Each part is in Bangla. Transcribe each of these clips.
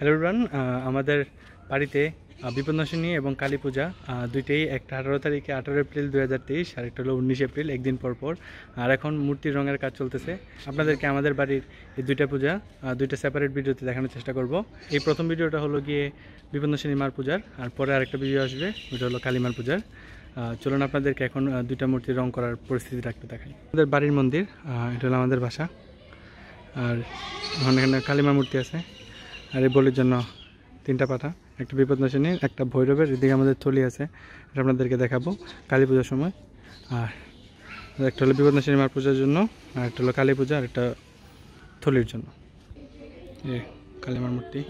হ্যালো রান আমাদের বাড়িতে বিপন্নসিনী এবং কালী পূজা দুইটাই একটা আঠারো তারিখে আঠারো এপ্রিল দু হাজার তেইশ আর একটা হলো উনিশ এপ্রিল, একদিন পর পর। আর এখন মূর্তির রঙের কাজ চলতেছে। আপনাদেরকে আমাদের বাড়ির এই দুইটা পূজা দুইটা সেপারেট ভিডিওতে দেখানোর চেষ্টা করব। এই প্রথম ভিডিওটা হলো গিয়ে বিপন্নসিনী মার পূজার, আর পরে আরেকটা ভিডিও আসবে ওটা হলো কালীমার পূজার। চলুন আপনাদেরকে এখন দুইটা মূর্তি রং করার পরিস্থিতিটা একটু দেখাই। আমাদের বাড়ির মন্দির এটা হলো আমাদের বাসা। আর এখানে কালীমা মূর্তি আছে। আর এই বলির জন্য তিনটা পাতা, একটা বিপদনাশিনী একটা ভৈরবের, এদিকে আমাদের থলি আছে, এটা আপনাদেরকে দেখাবো কালী পূজার সময়। আর একটা হলো বিপদনাশিনী মার পূজার জন্য, আর একটা হলো কালী পূজা, আর একটা থলির জন্য। কালী মার মূর্তি।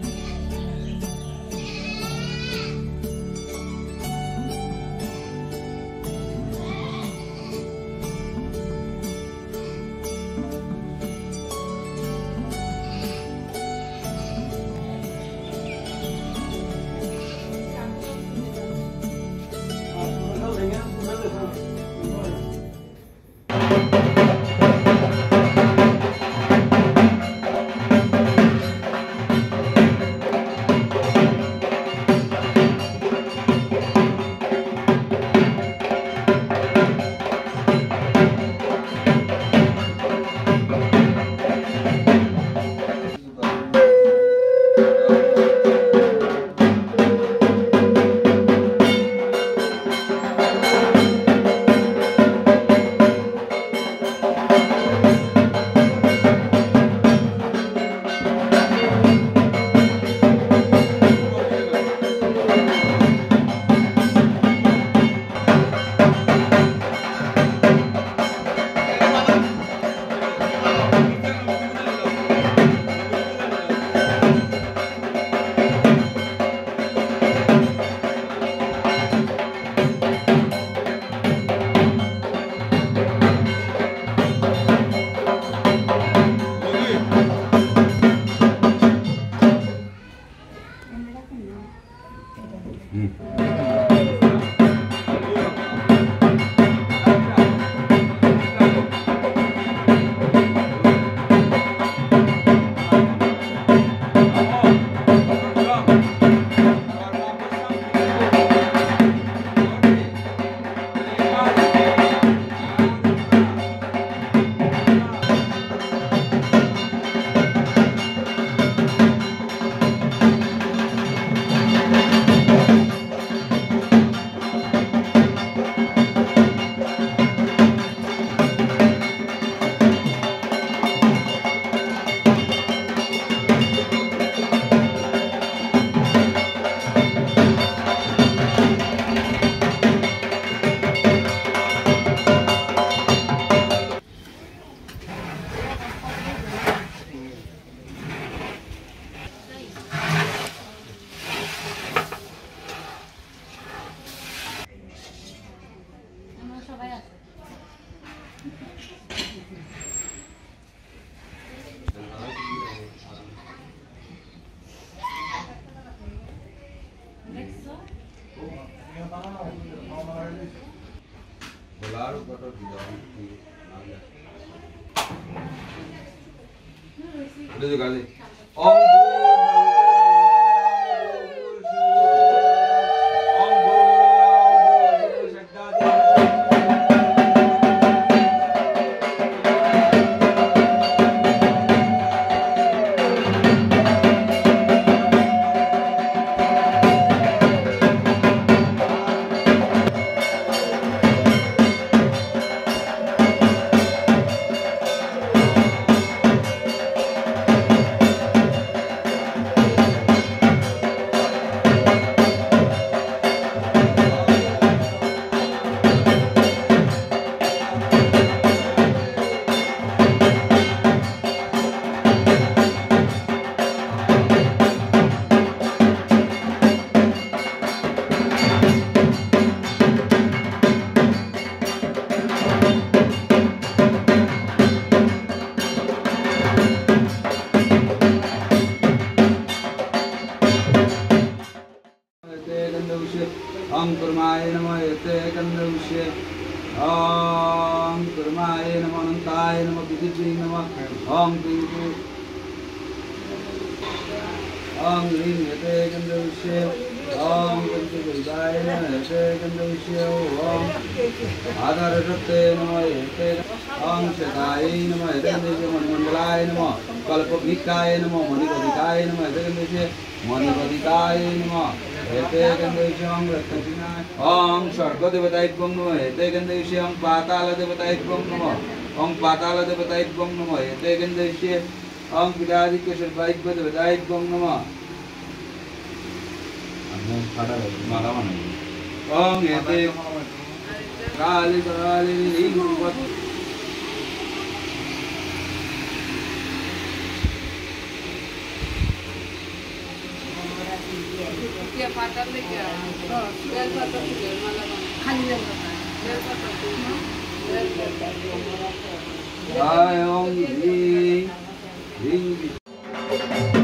엉 Om ओम कुर्माय नमः यते कन्दविषये ओम कुर्माय नमः अनन्ताय नमः विदित्यै नमः ओम पिङ्कु ओम ह्रीं यते गन्धविष्ये ओम गन्धविदाय नमः यते गन्धविष्ये ओम आधारशक्ते नमः यते ओम शताय नमः यते गन्धविष्ये मणिमण्डलाय नमः कल्पवृक्षाय नमः मणिपदिकाय नमः यते गन्धविष्ये मणिपदिकाय नमः एते गन्धविष्ये ओम रत्नसिंहाय ओम स्वर्गदेवतायत्वं नमः एते गन्धविष्ये ओम पातालदेवतायत्वं नमः ओम पातालदेवतायत्वं नमः एते गन्धविष्ये ओम पिडादित्य सर्वायत्वदेवतायत्वं नमः ओम एते फाटा लेके आया बेल पत्ता की? बेल माला खाली बेल पत्ता बेल पत्ता की? बेल पत्ता की? हाय ओम जी. रिंग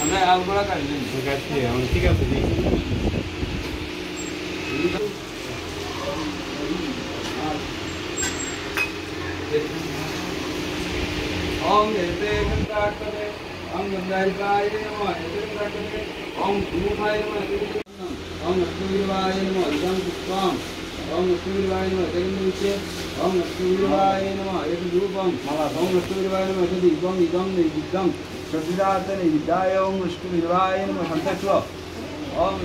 আমরা আলগোড়া কাটছি ঠিক আছে Om Nirvekantakare ओम गंगारिकाय नमः हरिचंद्रकटे ओम धूमाय नमः हरिचंद्रम ओम अष्टवीरवाय नमः हरिचंद्र पुष्पम ओम अष्टवीरवाय नमः हरिचंद्रविचे ओम अष्टवीरवाय नमः हरिचंद्रूपम ओम अष्टवीरवाय नमः हरिचंद्रीपम इदम निदिदम सतिदातने विदाय ओम अष्टवीरवाय नमः संतक्ष ओम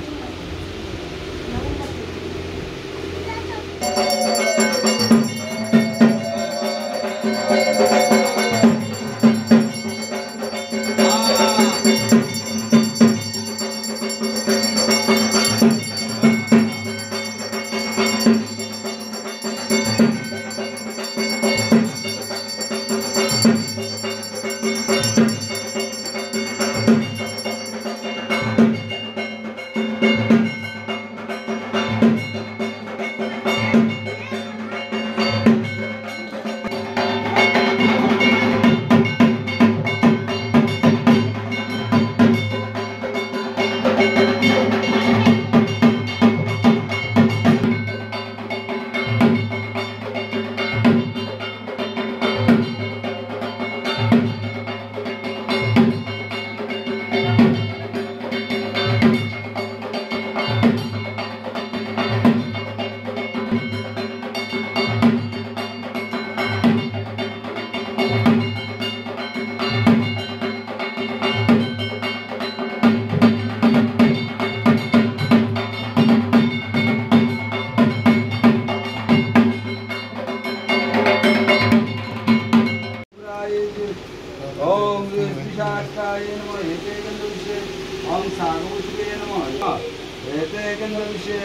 સારું છે કે એનો એ તો એકંદર વિશે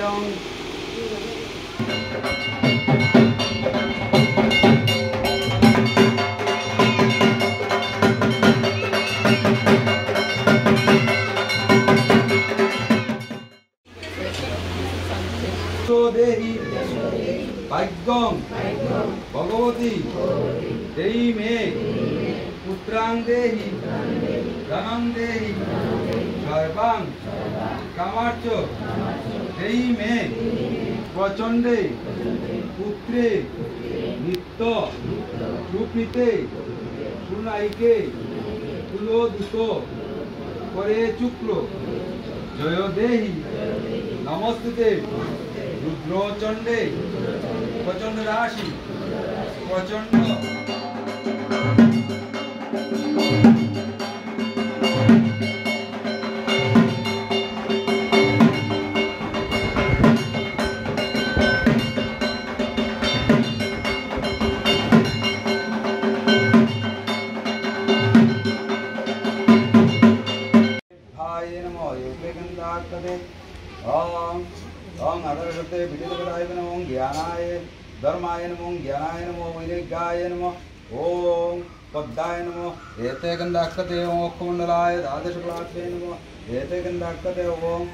দেহি ভাগ্যম ভগবতী দেহি মে পুত্রাং দেহি ধনং দেহি সর্বাং কামার্চ দেহি মে। প্রচণ্ডে। পুত্রে। নিত্য। সুপ্রীতে। সুনাইকে তুলোদূত। করে চুক্র। জয় দেহি। নমস্তুতে রুদ্রচণ্ডে প্রচণ্ড রাশি। প্রচণ্ড। ఎత్తే కింద అక్కతే ఓం ఒక్క మండలాయ ద్వాదశ కులాభ్యే నమ ఏతే కింద అక్కతే ఓం